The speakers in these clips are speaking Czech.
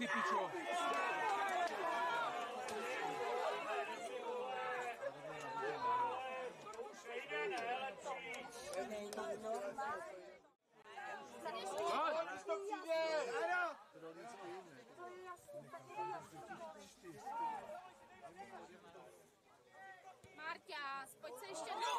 Ty pičo. Pojď, to přijde! Ano! To je jasný, tak je Marťas, pojď se ještě A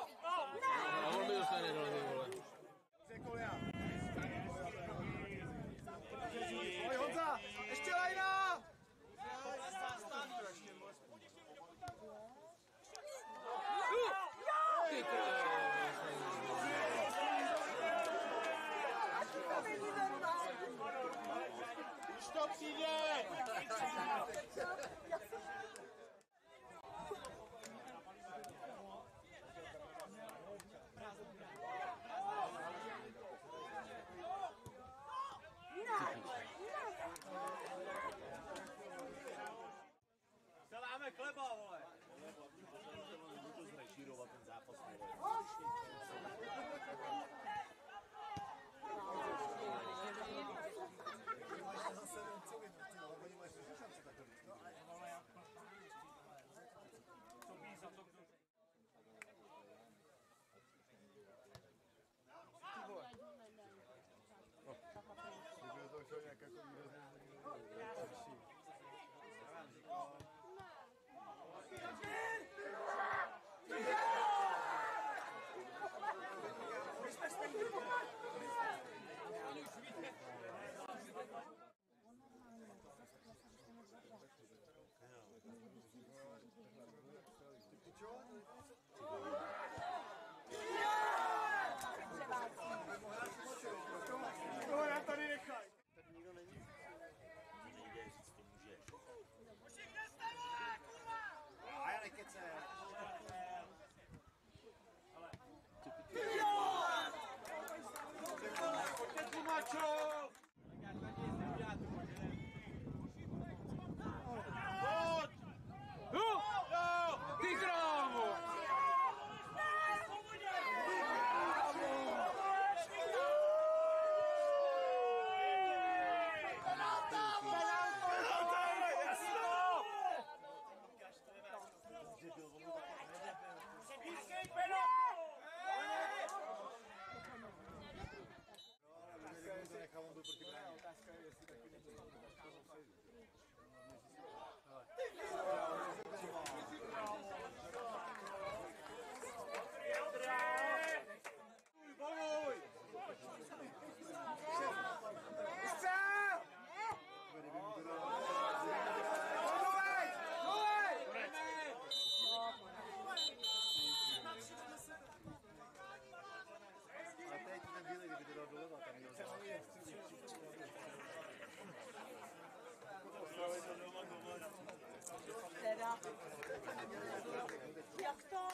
to nějak jako výrazně Yartan